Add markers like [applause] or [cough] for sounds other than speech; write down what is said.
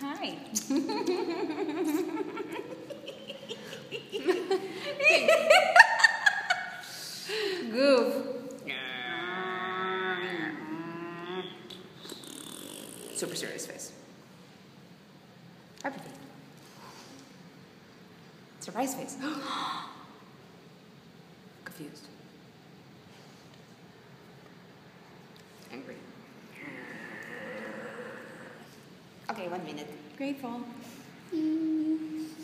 Hi. Goof. Super serious face. Happy face. Surprise face. [gasps] Confused. Okay, one minute. Grateful. Mm.